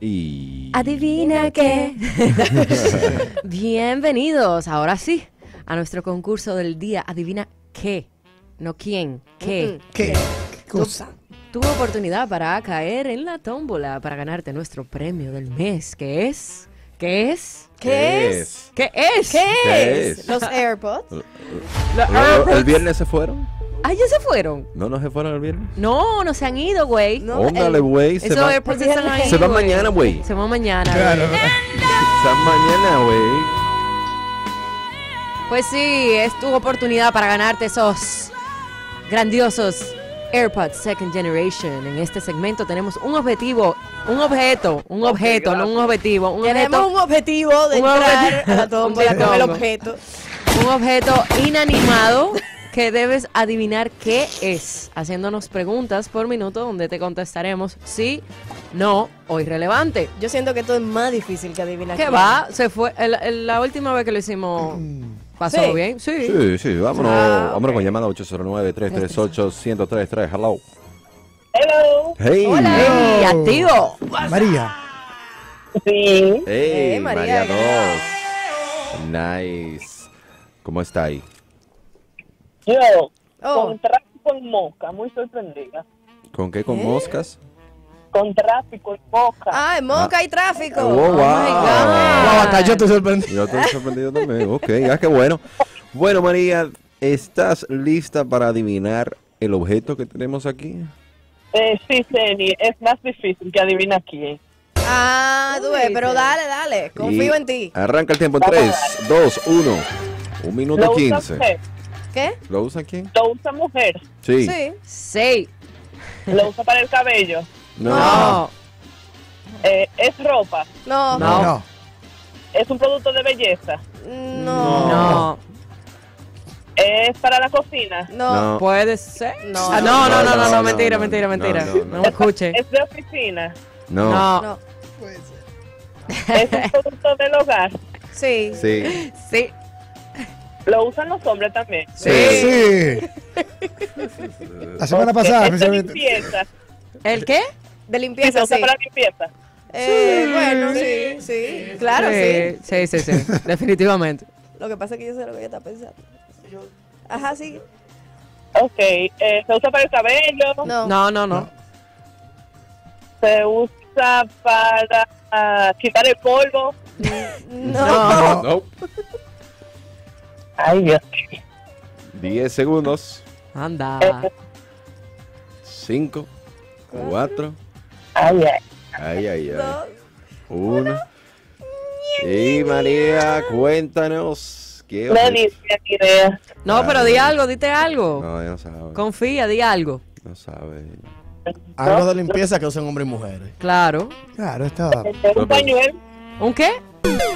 Y. Adivina qué. Bienvenidos, ahora sí, a nuestro concurso del día. Adivina qué, no quién, qué. ¿Qué? ¿Qué cosa? Tu oportunidad para caer en la tómbola para ganarte nuestro premio del mes, que es, ¿qué es? ¿Qué es? ¿Qué es? ¿Qué es? Los AirPods. Los AirPods. ¿El viernes se fueron? Ah, ya se fueron. ¿No, no se fueron el viernes? No, no se han ido, güey. No, Óndale, el- güey. Se, Esos va- AirPods están ahí, se van güey. mañana, güey. Se van mañana. Claro. güey. Se van mañana, güey. Pues sí, es tu oportunidad para ganarte esos grandiosos AirPods Second Generation. En este segmento tenemos un objetivo, un objeto, un objeto, no un objetivo, un Tenemos objeto, un objetivo de Un entrar a la tómbola con el objeto. un objeto inanimado que debes adivinar qué es, haciéndonos preguntas por minuto donde te contestaremos sí, no o irrelevante. Yo siento que esto es más difícil que adivinar. ¿Qué va? Se fue. el- el- la última vez que lo hicimos, ¿pasó Sí. bien? Sí. Sí, sí, vámonos. Ah, vámonos con llamada 809-338-1033. Hello. Hello. Hey. ¡Ey, activo! María. Sí. Hey, Eh, María, María, 2. Nice. ¿Cómo está ahí? Yo, Oh. con tráfico en Moca, muy sorprendida. ¿Con qué? ¿Con ¿Eh? moscas? Con tráfico en Moca. Ah, en Moca hay tráfico. Oh, wow. my God. Wow, hasta yo estoy sorprendido. Yo estoy sorprendido también. Ok, ya qué bueno. Bueno, María, ¿estás lista para adivinar el objeto que tenemos aquí? Eh, sí, Ceni, es más difícil que adivina quién. Ah, ves, pero dale, dale. Confío Y en ti. Arranca el tiempo en 3, 2, 1. Un minuto Lo usa 15. ¿Qué? ¿Lo usa quién? Lo usa mujer. Sí. Sí. Sí. Lo usa para el cabello. No. No. Eh, es ropa. No. No. No. Es un producto de belleza. No. No. Es para la cocina. No. No. Puede ser. No. Ah, no, no, no, no, No, no, no, mentira, no, mentira, no, mentira. no, No, no. me escuche. Es de oficina. No. No. No. Es un producto del hogar. Sí. Sí. Sí. Lo usan los hombres también. Sí. Sí. La semana pasada, es de especialmente. limpieza. ¿El qué? De Sí, se limpieza, usa sí. para limpieza. Eh, bueno, sí, sí. Claro, sí. Sí, sí, sí, sí. Definitivamente. Lo que pasa es que yo sé lo que ella está pensando. Ajá, sí. Ok. eh, se usa para el cabello. No. No, no, no. Se usa para quitar el polvo. No. No. No. Ay, Dios. 10 segundos. Anda. 5, 4, Ay, ay. ay, ay, ay. No. 1. Y María, cuéntanos. ¿Qué No, objeto? ni ni idea. No, pero di algo, dite algo. No, ella no sabe. Confía, di algo. No sabe. Algo de limpieza que usan hombres y mujeres. Claro. Claro, está. Un pañuelo. ¿Un qué?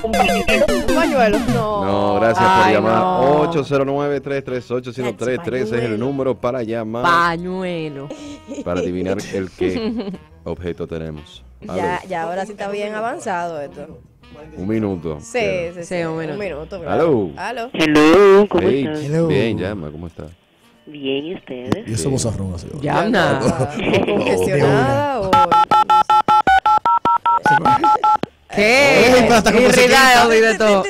Un pañuelo. Un pañuelo. No. No, gracias por Ay, llamar. no. 809-338-1033 es el número para llamar Pañuelo. para adivinar el qué objeto tenemos. Ya, ya, ahora sí está bien avanzado esto. Un minuto. Sí, sí, Sí, sí. un minuto. Un minuto. Aló. Aló. Hello, ¿cómo Hey, estás? Hello. Bien, llama, ¿cómo está? Bien, ¿y ustedes? Y somos arrugas. Llama. Congestionada o. ¿Qué? Ey, pero hasta como se Irritado de todo.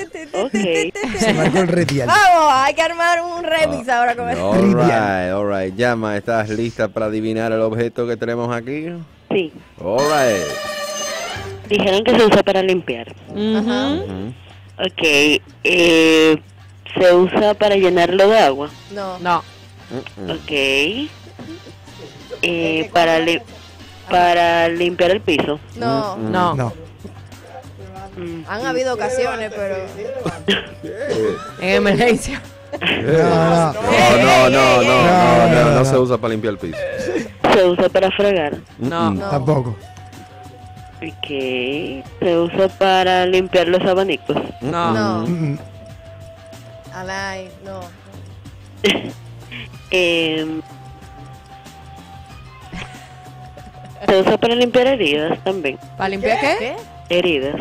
Ok. Se marcó el retial. Vamos, hay que armar un remix ahora con esto. All right, all right. Llama, ¿estás lista para adivinar el objeto que tenemos aquí? Sí. All right. Dijeron que se usa para limpiar. Ajá. Ujú. Ok. Eh, se usa para llenarlo de agua. No. No. Ok. Eh, para, li- para limpiar el piso. No. No. No. Mm, Han habido ocasiones, pero. En emergencia. No, no. No, no, no, no, se usa para limpiar el piso. Se usa para fregar. No. Tampoco. Ok. Se usa para limpiar los abanicos. No. No. Alain, no. Eh, se usa para limpiar heridas también. ¿Para limpiar qué? Heridas.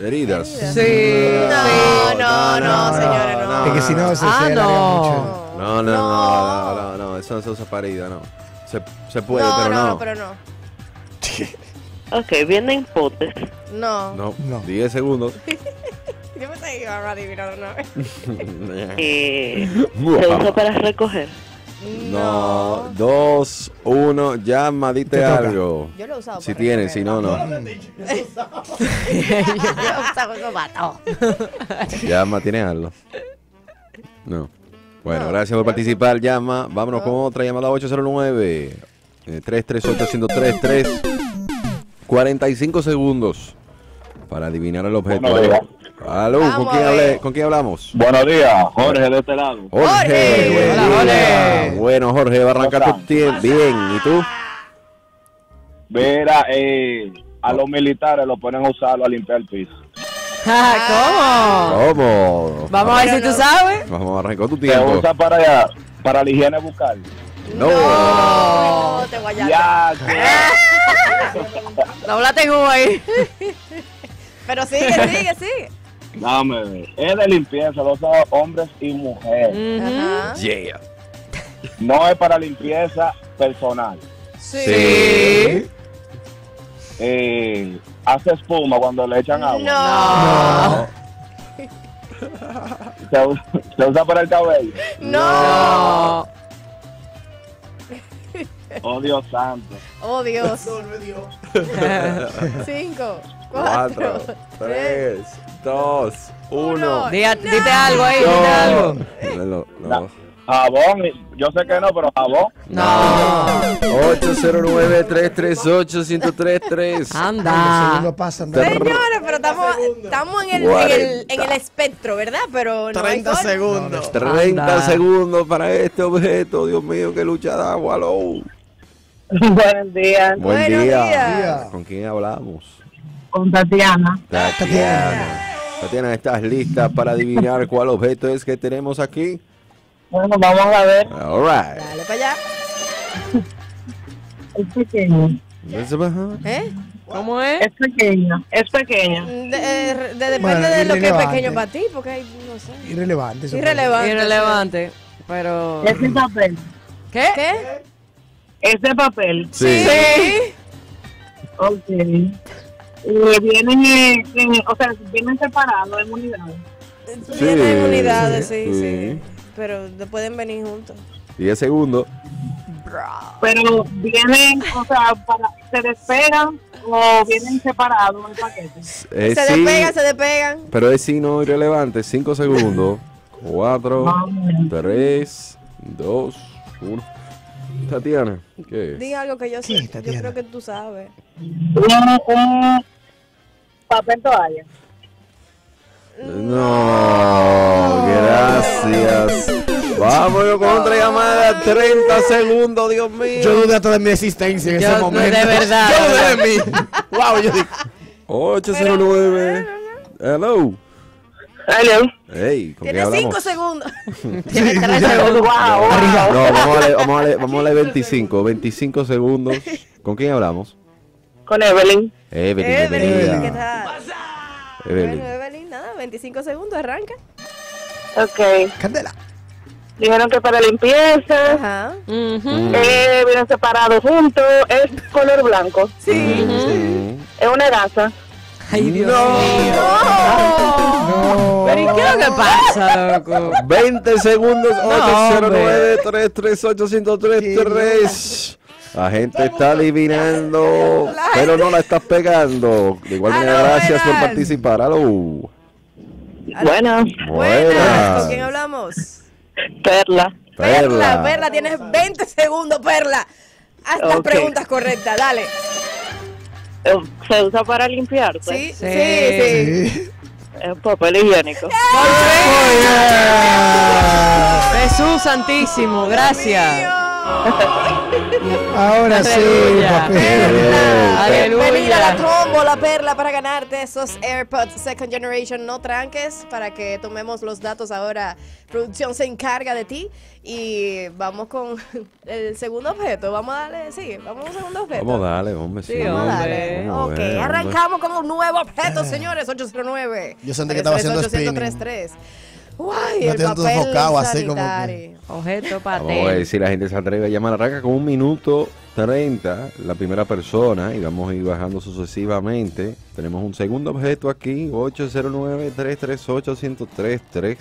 Heridas. Sí. No, no, no, señores, no. Es que si no, se Ah, se no. alarga mucho. No, no, no, no, no, no, eso no se usa para herida, no. Se, se puede, no, pero no, no. no, pero no. Ok, vienen potes. No. No, No. 10 segundos. Yo pensé que iban a adivinar una vez. Eh, se usa para recoger. No, 2, 1, llama, dite algo. Yo lo he usado. Si recoger. si no, no. Yo he usado eso todo. Llama, ¿tienes algo? No. Bueno, No. gracias por participar. Llama. Vámonos con otra llamada 809 eh, 338 45 segundos para adivinar el objeto. Buenos días. Aló, ¿con quién, a hablé- ver. ¿con quién hablamos? Buenos días, Jorge de este lado. Jorge. Jorge. Hola. Jorge. Bueno, Jorge, va a arrancar ¿Cómo tu tiempo. Bien, ¿y tú? Mira, eh, a los militares lo ponen a usarlo a limpiar el piso. Ah, ¿Cómo? ¿Cómo? Vamos a ver si tú sabes. Vamos a arrancar tu Se tiempo. usa para, para la higiene bucal. No. No, te guayaste. Ya, Doblaste en U ahí. Pero sigue, sigue, sigue. Dame, ver. es de limpieza, lo usan hombres y mujeres. Yeah. No es para limpieza personal. Sí. Eh, hace espuma cuando le echan agua. No. Se, usa para el cabello. No. No. Oh, Dios santo. Oh, Dios. Cinco, Cuatro, cuatro, tres, dos, uno. Uno. Di- Dite algo ahí, dite algo. No, no, no. Jabón, yo sé que no, pero jabón. No. 809-338-1033. Los Anda. segundos pasan. Ter- Señores, pero estamos, estamos en, el, en, el, en el espectro, ¿verdad? Pero no hay 30 gol. segundos. 30 Anda. segundos para este objeto. Dios mío, qué lucha aló. Buenos días. Buen Buenos día. días. ¿Con quién hablamos? Con Tatiana. Tatiana. Tatiana, ¿estás lista para adivinar cuál objeto es que tenemos aquí? Bueno, vamos a ver. All right. Dale para allá. Es pequeño. ¿Eh? ¿Cómo es? pequeño. Es pequeño. De, de- depende Bueno, de lo que es pequeño para ti, porque hay, no sé. Irrelevante. Irrelevante. Irrelevante. Pero. de papel. ¿Qué? ¿Qué? Es de papel. Sí. Sí. Ok. Y vienen, en, en- o sea, vienen separados en unidades. Sí, Vienen en unidades, sí, sí. sí, Pero no pueden venir juntos. 10 segundos. Pero vienen, o sea, para, se despegan o vienen separados el paquete. Eh, se sí, despegan, se despegan. Pero es signo irrelevante. 5 segundos. 4, Vamos. 3, 2, 1. Tatiana, ¿qué es? Di algo que yo sé. ¿Qué, Yo Tatiana? creo que tú sabes. Un, papel toalla. No, gracias. Vámonos con otra llamada. 30 segundos, Dios mío. Yo dudé hasta de mi existencia en Yo- ese momento. de verdad, Yo dudé de mí. wow, yo dije. 809. Hello. Hello. Hey, ¿con qué Tiene cinco segundos. Tiene tres segundos. No, vamos a darle, vamos a darle, vamos a darle 25. 25 segundos. ¿Con quién hablamos? Con Evelyn. Evelyn, Evelyn, ¿qué tal? Evelyn. Bueno, Evelyn, nada, 25 segundos, arranca. Ok. Candela. Dijeron que para limpieza. Ajá. Ujú. Eh, vienen separados juntos. Es color blanco. Sí. Mm. Es una gasa. Ay, Dios No. mío. No. Pero ¿y qué es lo que pasa, loco? 20 segundos, No, 809 338 1033 La gente está adivinando, pero no la estás pegando. De igual manera, gracias por participar. Aló. Bueno, Buenas. Buenas. ¿Con quién hablamos? Perla. Perla, Perla, tienes 20 segundos, Perla. Haz las preguntas correctas, dale. Eh, Se usa para limpiar. Sí, sí, Sí. Es papel higiénico. Jesús Santísimo, gracias. Ahora sí, papel. Aleluya. Bienvenida a la tómbola, Perla, para ganarte esos AirPods Second Generation. No tranques para que tomemos los datos ahora. Producción se encarga de ti. Y vamos con el segundo objeto. Vamos a darle, sí, vamos a un segundo objeto. Vamos a darle, hombre. Sí, Vamos a darle. Ok, ver, hombre. arrancamos con un nuevo objeto, señores. 809. Yo sentí que estaba haciendo 338 1033. Uy, el papel enfocado así como que-. Objeto Vamos a ver patente. si la gente se atreve a llamar. Arranca con un minuto 30 la primera persona y vamos a ir bajando sucesivamente. Tenemos un segundo objeto aquí, 809-338-1033.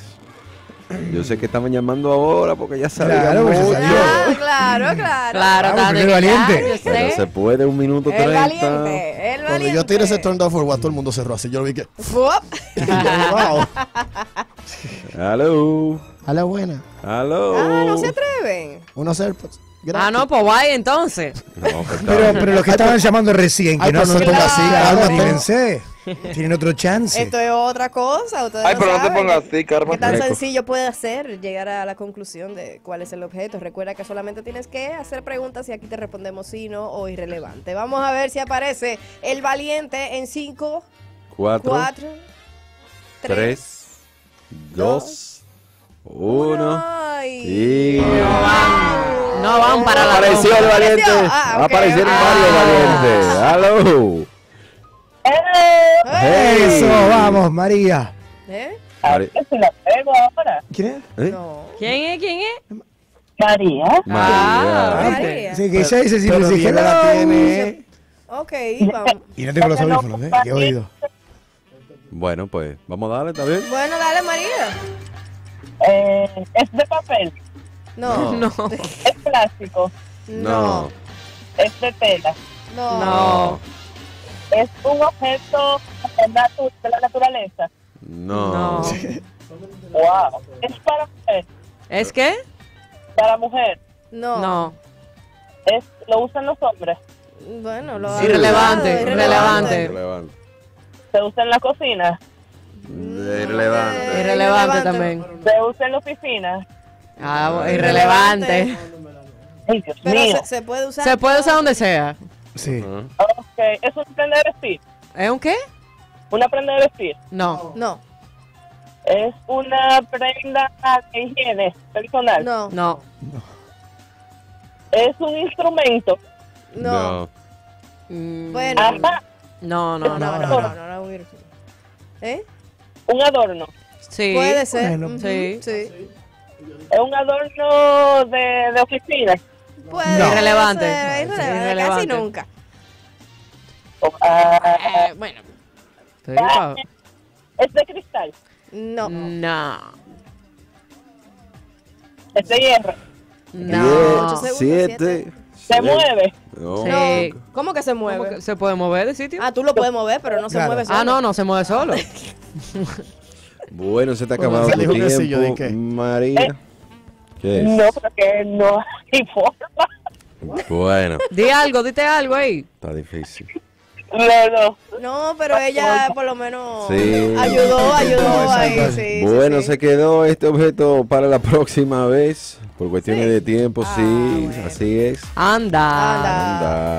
Yo sé que estaban llamando ahora porque ya sabían Claro, ya mucho, sabía. Ah, claro, claro. Claro, Vamos, está primer de- valiente. claro, Pero se puede un minuto El 30. valiente, el Cuando valiente. yo tiré ese turn down for what, todo el mundo cerró así. Yo lo vi que. Fuop. wow. Hello. A la buena. Hello. Ah, no se atreven. Unos AirPods. Ah, no, pues guay, entonces. No, pues Pero, pero los que estaban llamando recién, que Ay, no no son te pongas así, cálmate. anímense. Tienen otro chance. Esto es otra cosa. Ustedes Ay, pero no te saben pongas así, ¿Qué Carmen. tan Reco. sencillo puede ser llegar a la conclusión de cuál es el objeto? Recuerda que solamente tienes que hacer preguntas y aquí te respondemos sí, no o irrelevante. Vamos a ver si aparece el valiente en 5, Cuatro, 4, 3, tres, dos, uno. Y... No van para la Apareció el valiente. Ah, ok. Aparecieron Ah. varios valientes. Hello. Eso, vamos, María. ¿Eh? Mari- Si la pego ahora. ¿Quién es? ¿Eh? No. ¿Quién es? ¿Quién es? María. María. Ah, María. Sí, que ella dice si Pero Diego la tiene. Ok, vamos. Y no tengo los audífonos, ¿eh? Qué oído. Bueno, pues vamos a darle, ¿está bien? Bueno, dale, María. Eh, es de papel. No. No. Es plástico. No. Es de tela. No. No. Es un objeto de la naturaleza. No. No. Wow. Es para mujer. ¿Es qué? Para mujer. No. No. Es, lo usan los hombres. Bueno, lo Irrelevante, hablado, irrelevante. Irrelevante. Se usa en la cocina. Irrelevante. Irrelevante también. Se usa en la oficina. Ah, irrelevante. Ay, Dios Pero mío. se, se puede usar. Se puede usar donde sea. Sí. Ok. Es una prenda de vestir. ¿Es un qué? Una prenda de vestir. No. No. Es una prenda de higiene personal. No. No. Es un instrumento. No. Mm, Bueno. Ajá. No, no, No, no. no, no, no, no, no, no. ¿Eh? Un adorno. Sí. Puede ser. Sí. sí. Es un adorno de, de oficina. Puede No. ser, Irrelevante. irrelevante, Casi Irrelevante. nunca. O- ah, Eh, bueno. Te digo, pa- es de cristal. No. No. Es de hierro. No. Ocho segundos, Siete. siete. Se mueve. No. Sí. ¿Cómo que se ¿Cómo mueve? que ¿Se puede mover de sitio? Ah, tú lo puedes mover, pero no se mueve solo. Ah, no, no se mueve solo. Bueno, se te ha acabado dijo que sí, yo tiempo, dije. María. ¿Qué es? No, porque no hay forma. Bueno, Di algo, dite algo ahí. está difícil. No, no. No, pero ella por lo menos Sí. ayudó, ayudó ahí, sí, Bueno, sí. se quedó este objeto para la próxima vez. Por cuestiones de tiempo, sí, Ah, bueno. así es. Anda.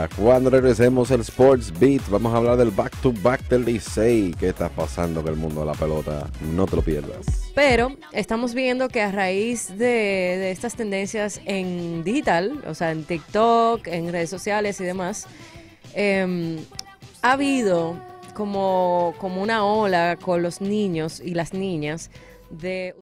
Anda. Cuando regresemos al Sports Beat, vamos a hablar del back to back del Licey. ¿Qué está pasando con el mundo de la pelota? No te lo pierdas. Pero estamos viendo que a raíz de, de estas tendencias en digital, o sea, en TikTok, en redes sociales y demás, em, ha habido como, como una ola con los niños y las niñas de